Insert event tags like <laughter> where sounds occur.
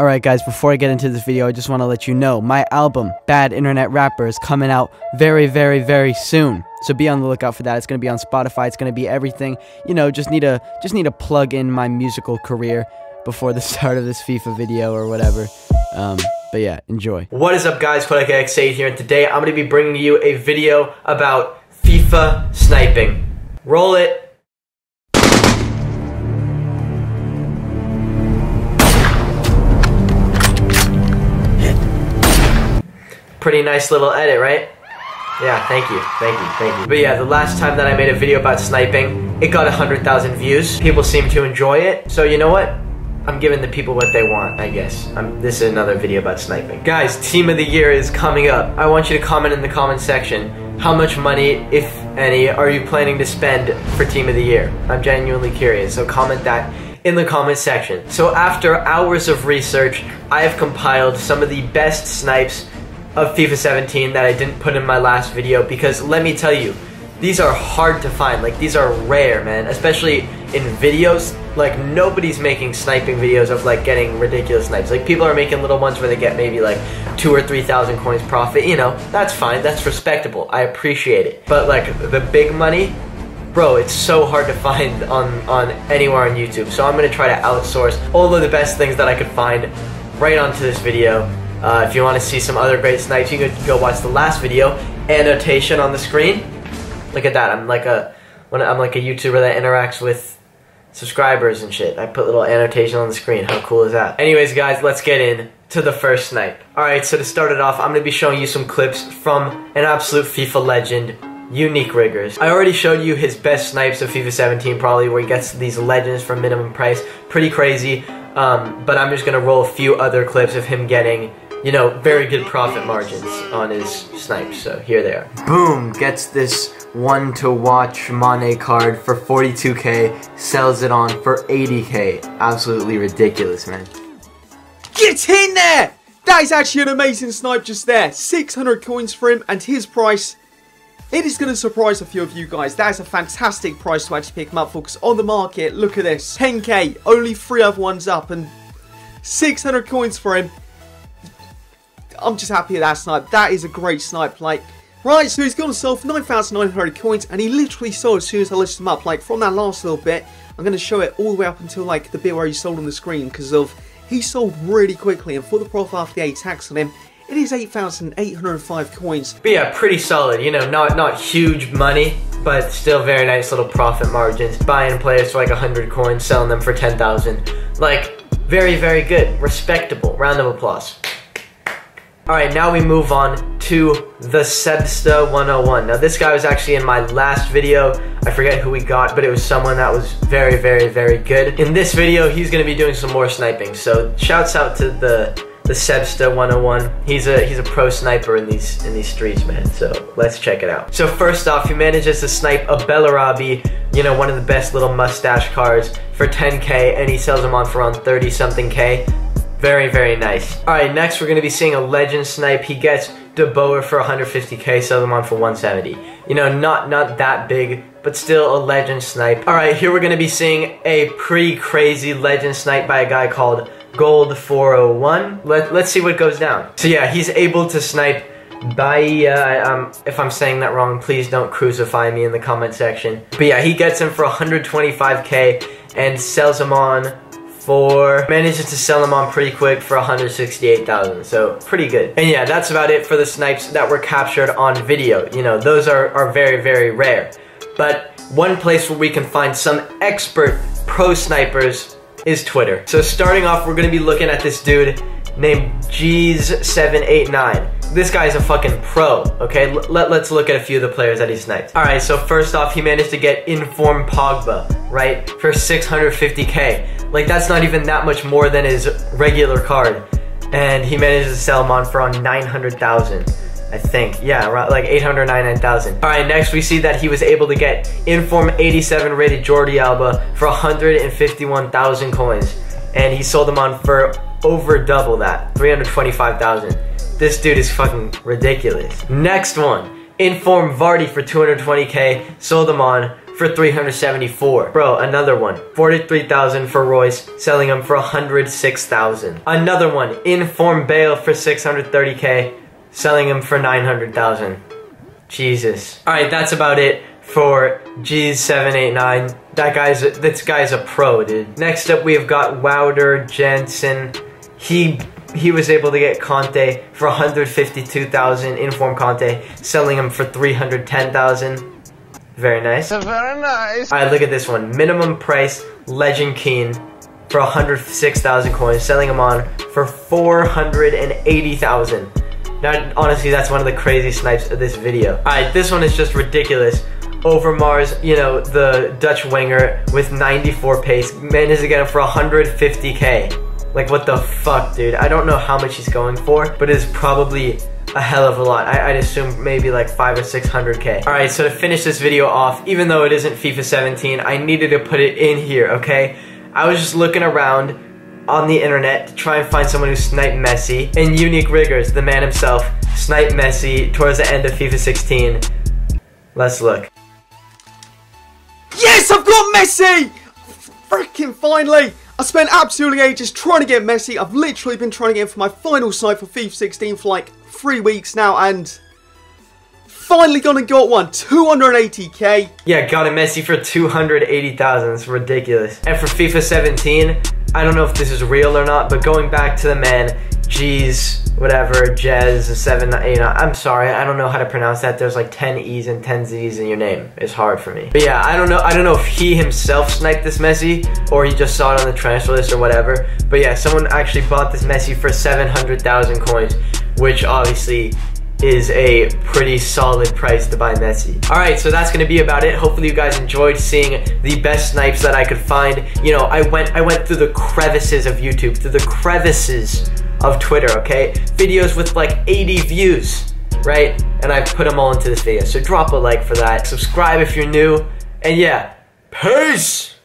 Alright guys, before I get into this video, I just want to let you know, my album, Bad Internet Rapper, is coming out very, very, very soon. So be on the lookout for that. It's going to be on Spotify, it's going to be everything. You know, just need to just need to plug in my musical career before the <laughs> start of this FIFA video or whatever. Um, but yeah, enjoy. What is up guys, Quadeca X8 here, and today I'm going to be bringing you a video about FIFA sniping. Roll it. Pretty nice little edit, right? Yeah, thank you, thank you, thank you. But yeah, the last time that I made a video about sniping, it got 100,000 views. People seem to enjoy it. So you know what? I'm giving the people what they want, I guess. I'm, this is another video about sniping. Guys, Team of the Year is coming up. I want you to comment in the comment section. How much money, if any, are you planning to spend for Team of the Year? I'm genuinely curious, so comment that in the comment section. So after hours of research, I have compiled some of the best snipes of FIFA 17 that I didn't put in my last video because let me tell you, these are hard to find. Like these are rare, man. Especially in videos. Like nobody's making sniping videos of like getting ridiculous snipes. Like people are making little ones where they get maybe like two or three thousand coins profit. You know, that's fine. That's respectable. I appreciate it. But like the big money, bro, it's so hard to find on on anywhere on YouTube. So I'm gonna try to outsource all of the best things that I could find right onto this video. Uh, if you want to see some other great snipes, you can go watch the last video. Annotation on the screen. Look at that. I'm like a when I'm like a YouTuber that interacts with subscribers and shit. I put little annotation on the screen. How cool is that? Anyways, guys, let's get in to the first snipe. Alright, so to start it off, I'm going to be showing you some clips from an absolute FIFA legend, Unique Riggers. I already showed you his best snipes of FIFA 17 probably, where he gets these legends for minimum price. Pretty crazy. Um, but I'm just going to roll a few other clips of him getting you know, very good profit margins on his snipes. So here they are. Boom! Gets this one to watch Mane card for 42k, sells it on for 80k. Absolutely ridiculous, man. Get in there! That is actually an amazing snipe just there. 600 coins for him and his price it is going to surprise a few of you guys. That is a fantastic price to actually pick him up for because on the market, look at this. 10k, only three other ones up and 600 coins for him. I'm just happy with that snipe. That is a great snipe. Like, right, so he's got himself 9,900 coins, and he literally sold as soon as I listed him up. Like, from that last little bit, I'm going to show it all the way up until, like, the bit where he sold on the screen, because of, he sold really quickly, and for the profit after the 8 tax on him, it is 8,805 coins. But yeah, pretty solid. You know, not not huge money, but still very nice little profit margins. Buying players for like 100 coins, selling them for 10,000. Like, very, very good. Respectable. Round of applause. Alright, now we move on to the Sebsta 101. Now this guy was actually in my last video. I forget who we got, but it was someone that was very, very, very good. In this video, he's to be doing some more sniping. So shouts out to the the Sebsta 101. He's a he's a pro sniper in these in these streets, man. So let's check it out. So first off, he manages to snipe a Bellarabi, you know, one of the best little mustache cards for 10k, and he sells them on for around 30 something k. Very, very nice. Alright, next we're going to be seeing a legend snipe. He gets De Boer for 150k, sell them on for 170. You know, not not that big, but still a legend snipe. Alright, here we're going to be seeing a pretty crazy legend snipe by a guy called Gold 401. Let, let's see what goes down. So yeah, he's able to snipe by, uh, um, if I'm saying that wrong, please don't crucify me in the comment section. But yeah, he gets him for 125k and sells him on for manages to sell them on pretty quick for 168,000 so pretty good. And yeah that's about it for the snipes that were captured on video. You know those are, are very very rare. But one place where we can find some expert pro snipers is Twitter. So starting off we're gonna be looking at this dude named Jeez789 this guy's a fucking pro, okay? L let, let's look at a few of the players that he sniped. All right, so first off, he managed to get Inform Pogba, right? For 650K. Like that's not even that much more than his regular card. And he managed to sell him on for on 900,000. I think. Yeah, around like 899,000. All right, next we see that he was able to get Inform 87 rated Jordi Alba for 151,000 coins. And he sold them on for over double that, 325,000. This dude is fucking ridiculous. Next one, Inform Vardy for 220k, sold him on for 374. Bro, another one. 43,000 for Reus, selling him for 106,000. Another one, Inform Bale for 630k, selling him for 900,000. Jesus. Alright, that's about it for G789. That guy's this guy's a pro, dude. Next up, we have got Wouter Janssen. He he was able to get Kante for 152,000. Inform Kante, selling him for 310,000. Very nice. Very nice. Alright, look at this one. Minimum price, Legend Keane for 106,000 coins, selling him on for 480,000. Now, honestly, that's one of the crazy snipes of this video. Alright, this one is just ridiculous. Overmars, you know, the Dutch winger with 94 pace, manages to get him for 150k. Like, what the fuck, dude? I don't know how much he's going for, but it's probably a hell of a lot. I, would assume maybe like five or 600k. All right, so to finish this video off, even though it isn't FIFA 17, I needed to put it in here, okay? I was just looking around on the internet to try and find someone who sniped Messi. And Unique Riggers, the man himself, sniped Messi towards the end of FIFA 16. Let's look. Yes, I've got Messi! Freaking finally! I spent absolutely ages trying to get Messi. I've literally been trying to get him for my final snipe for FIFA 16 for like three weeks now and finally gone and got one. 280k. Yeah, got a Messi for 280,000. It's ridiculous. And for FIFA 17, I don't know if this is real or not, but going back to the man, G's, whatever, Jez, seven, you know, I'm sorry, I don't know how to pronounce that. There's like 10 E's and 10 Z's in your name. It's hard for me. But yeah, I don't know, I don't know if he himself sniped this Messi, or he just saw it on the transfer list or whatever. But yeah, someone actually bought this Messi for 700,000 coins, which obviously is a pretty solid price to buy Messi. Alright, so that's gonna be about it. Hopefully you guys enjoyed seeing the best snipes that I could find. You know, I went I went through the crevices of YouTube, through the crevices of Twitter, okay? Videos with like 80 views, right? And I put them all into this video. So drop a like for that. Subscribe if you're new. And yeah, peace!